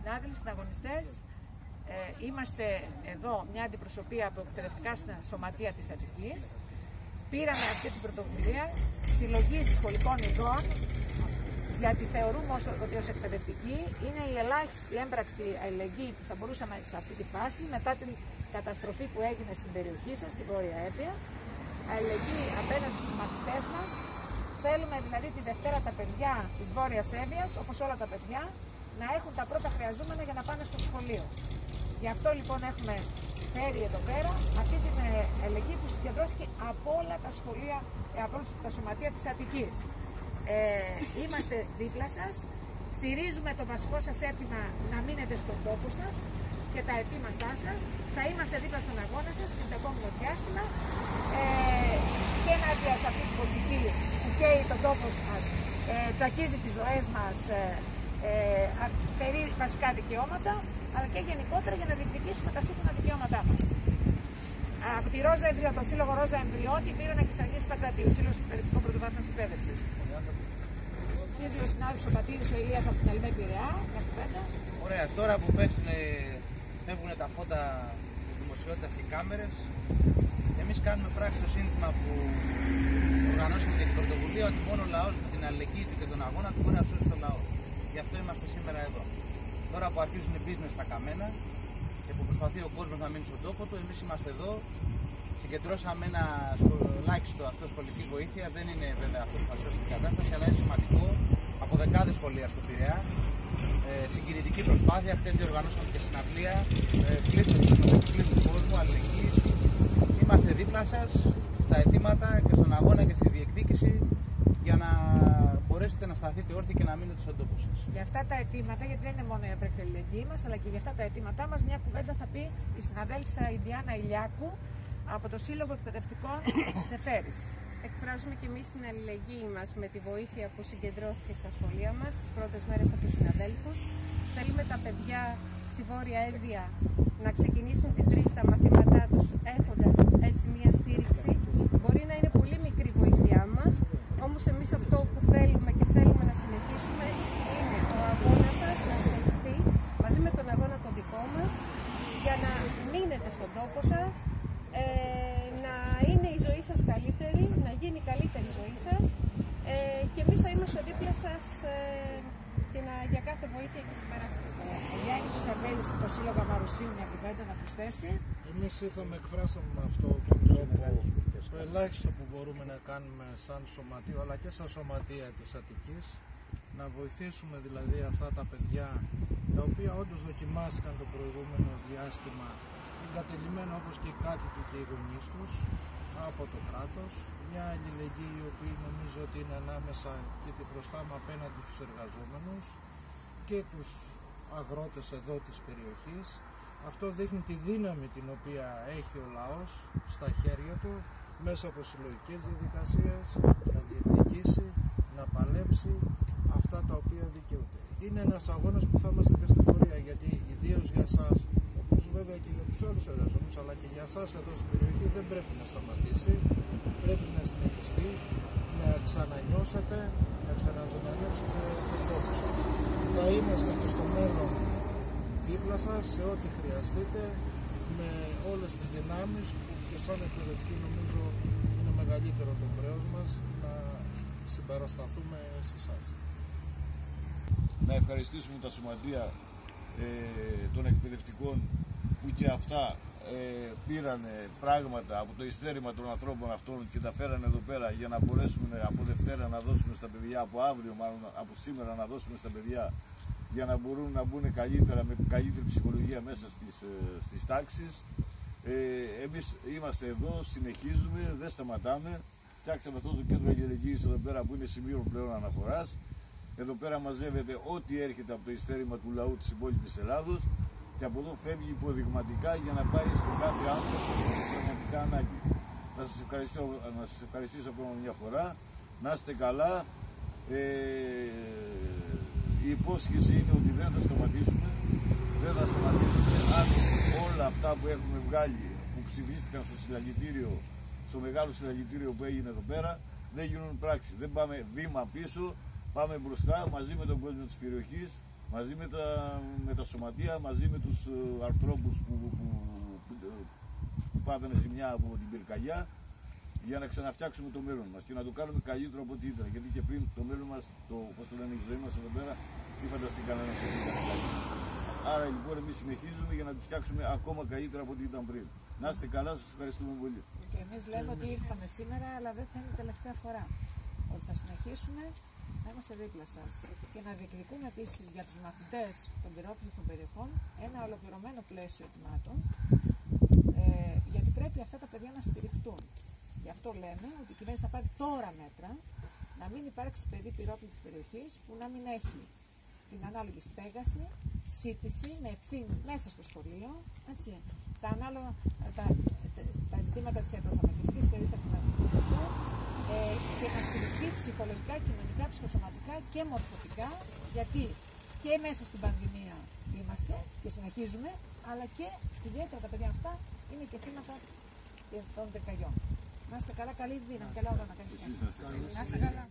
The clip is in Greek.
συνάδελφοι, συναγωνιστές, ε, είμαστε εδώ μια αντιπροσωπεία από εκπαιδευτικά σωματεία της Αττικής. Πήραμε αυτή την πρωτοβουλία συλλογής σχολικών ειδών γιατί θεωρούμε ότι ως εκπαιδευτικοί είναι η ελάχιστη έμπρακτη αλληλεγγύη που θα μπορούσαμε σε αυτή τη φάση μετά την καταστροφή που έγινε στην περιοχή σας, στη Βόρεια Έπεια. Αλληλεγγύη απέναντι στους μαθητές μας. Θέλουμε δηλαδή τη Δευτέρα τα παιδιά της Βόρειας Έβειας, όπως όλα τα παιδιά, να έχουν τα πρώτα χρειαζόμενα για να πάνε στο σχολείο. Γι' αυτό λοιπόν έχουμε φέρει εδώ πέρα αυτή την ελεγγύη που συγκεντρώθηκε από όλα τα σχολεία, ε, από όλα τα σωματεία της Αττικής. Ε, είμαστε δίπλα σας, στηρίζουμε το βασικό σας αίτημα να μείνετε στον τόπο σας και τα αιτήματά σας. Θα είμαστε δίπλα στον αγώνα σας και το επόμενο διάστημα ε, και ενάντια σε αυτή την πολιτική που καίει τον τόπο μας, ε, τσακίζει τις ζωές μας, ε, περί βασικά δικαιώματα, αλλά και γενικότερα για να διεκδικήσουμε τα σύγχρονα δικαιώματά μας. Από τη Ρόζα Εμβριό, το Σύλλογο Ρόζα Εμβριό, την πήραν και τη Αγία Παγκρατίου, Σύλλογος Εκπαιδευτικών Πρωτοβάθμια Εκπαίδευση. Αρχίζει ο συνάδελφος ο Πατήρης, ο Ηλίας από την Ελμέ Πειραιά, μια κουβέντα. Ωραία, τώρα που πέφτουν, φεύγουν τα φώτα της δημοσιότητας και οι κάμερες, εμείς κάνουμε πράξη το σύνθημα που οργανώσαμε και την πρωτοβουλία ότι μόνο ο λαός με την αλληλεγγύη του και τον αγώνα του μπορεί να σώσει τον λαό. Γι' αυτό είμαστε σήμερα εδώ. Τώρα που αρχίζουν οι business στα καμένα και που προσπαθεί ο κόσμος να μείνει στον τόπο του, εμείς είμαστε εδώ. Συγκεντρώσαμε ένα ελάχιστο αυτό σχολική βοήθεια. Δεν είναι βέβαια αυτό που θα σώσει την κατάσταση, αλλά είναι σημαντικό από δεκάδες σχολεία στο Πειραιά. Ε, συγκινητική προσπάθεια. Χθε διοργανώσαμε και συναυλία. Ε, κλείσουμε του κόσμου, αλληλεγγύη. Είμαστε δίπλα σας στα αιτήματα και στον αγώνα και στη διεκδίκηση για να μπορέσετε να σταθείτε όρθιοι και να μείνετε στον τόπο σας. Για αυτά τα αιτήματα, γιατί δεν είναι μόνο η απεκτελεγγύη μας, αλλά και για αυτά τα αιτήματά μας, μια κουβέντα θα πει η συναδέλφισσα Ιντιάνα Ηλιάκου από το Σύλλογο Εκπαιδευτικών της Εφέρης. Εκφράζουμε και εμείς την αλληλεγγύη μας με τη βοήθεια που συγκεντρώθηκε στα σχολεία μας τις πρώτες μέρες από τους συναδέλφους. Θέλουμε τα παιδιά στη Βόρεια Εύβοια να ξεκινήσουν την τρίτη τα μαθήματά του έχοντα έτσι μια στήριξη. Μπορεί να είναι πολύ μικρή βοήθειά μα, όμω εμεί αυτό που θέλουμε και θέλουμε να συνεχίσουμε είναι ο αγώνα σα να συνεχιστεί μαζί με τον αγώνα τον δικό μα για να μείνετε στον τόπο σας, ε, να είναι η ζωή σας καλύτερη, να γίνει η καλύτερη ζωή σας ε, και εμείς θα είμαστε δίπλα σας ε, και να, για κάθε βοήθεια και συμπαράσταση. Ο Γιάννης ο Σαββέλης από το Σύλλογο Μαρουσίου μια κουβέντα να προσθέσει. Εμείς ήρθαμε, εκφράσαμε με αυτό τον τρόπο το ελάχιστο που μπορούμε να κάνουμε σαν σωματείο αλλά και σαν σωματεία της Αττικής να βοηθήσουμε δηλαδή αυτά τα παιδιά τα οποία όντως δοκιμάστηκαν το προηγούμενο διάστημα εγκατελειμμένα όπως και οι κάτοικοι και οι γονείς τους από το κράτος μια αλληλεγγύη η οποία νομίζω ότι είναι ανάμεσα και την προστάμα απέναντι στους εργαζόμενους και τους αγρότες εδώ της περιοχής αυτό δείχνει τη δύναμη την οποία έχει ο λαός στα χέρια του μέσα από συλλογικές διαδικασίες να διεκδικήσει, να παλέψει αυτά τα οποία δικαιούται. Είναι ένας αγώνας που θα είμαστε και στην πορεία γιατί ιδίως για εσάς όπως βέβαια και για τους άλλους εργαζόμενους αλλά και για εσάς εδώ στην περιοχή δεν πρέπει να σταματήσει, πρέπει να συνεχιστεί, να ξανανιώσετε, να ξαναζωντανέψετε τον τόπο σας. Θα είμαστε και στο μέλλον δίπλα σας σε ό,τι χρειαστείτε με όλες τις δυνάμεις που και σαν εκπαιδευτικοί νομίζω είναι μεγαλύτερο το χρέος μας να συμπαρασταθούμε σε εσάς. Να ευχαριστήσουμε τα σωματεία ε, των εκπαιδευτικών που και αυτά ε, πήραν πράγματα από το ειστέρημα των ανθρώπων αυτών και τα φέρανε εδώ πέρα για να μπορέσουμε από Δευτέρα να δώσουμε στα παιδιά, από αύριο μάλλον από σήμερα να δώσουμε στα παιδιά για να μπορούν να μπουν καλύτερα με καλύτερη ψυχολογία μέσα στις, ε, στις τάξεις. Ε, εμείς είμαστε εδώ, συνεχίζουμε, δεν σταματάμε. Φτιάξαμε αυτό το κέντρο αλληλεγγύης εδώ πέρα που είναι σημείο πλέον αναφοράς. Εδώ πέρα μαζεύεται ό,τι έρχεται από το ειστέρημα του λαού της υπόλοιπης Ελλάδος και από εδώ φεύγει υποδειγματικά για να πάει στον κάθε άνθρωπο που έχει πραγματικά ανάγκη. Να σας ευχαριστήσω, να σας ευχαριστήσω ακόμα μια φορά. Να είστε καλά. Ε, η υπόσχεση είναι ότι δεν θα σταματήσουμε. Δεν θα σταματήσουμε αν όλα αυτά που έχουμε βγάλει, που ψηφίστηκαν στο συλλαγητήριο, στο μεγάλο συλλαγητήριο που έγινε εδώ πέρα, δεν γίνουν πράξη. Δεν πάμε βήμα πίσω, πάμε μπροστά μαζί με τον κόσμο της περιοχής μαζί με τα, με τα σωματεία, μαζί με τους ε, ανθρώπους που, που, που, που πάθανε ζημιά από την πυρκαγιά για να ξαναφτιάξουμε το μέλλον μας και να το κάνουμε καλύτερο από ό,τι ήταν. Γιατί και πριν το μέλλον μας, το, πώς το λένε, η ζωή μας εδώ πέρα, τι φανταστεί κανένας ότι ήταν καλύτερο. Άρα λοιπόν εμείς συνεχίζουμε για να τη φτιάξουμε ακόμα καλύτερα από ό,τι ήταν πριν. Να είστε καλά, σας ευχαριστούμε πολύ. Και εμείς λέμε ότι ήρθαμε σήμερα, αλλά δεν θα είναι η τελευταία φορά. Ότι θα συνεχίσουμε να είμαστε δίπλα σας και να διεκδικούμε επίσης για τους μαθητές των πυρόπληκτων περιοχών ένα ολοκληρωμένο πλαίσιο ετοιμάτων. Ε, γιατί πρέπει αυτά τα παιδιά να στηριχτούν. Γι' αυτό λέμε ότι η κυβέρνηση θα πάρει τώρα μέτρα να μην υπάρξει παιδί πυρόπληκτη περιοχής που να μην έχει την ανάλογη στέγαση, σύντηση με ευθύνη μέσα στο σχολείο, έτσι, τα ανάλογα τα, τα, τα ζητήματα της ιατροφαρμακευτικής περίπτωσης ε, και να στηριχθεί ψυχολογικά, κοινωνικά, ψυχοσωματικά και μορφωτικά, γιατί και μέσα στην πανδημία είμαστε και συνεχίζουμε, αλλά και ιδιαίτερα τα παιδιά αυτά είναι και θύματα των πυρκαγιών. Να είστε καλά, καλή δύναμη, καλά όλα να κάνετε. Εσείς να είστε καλά. Να είστε καλά.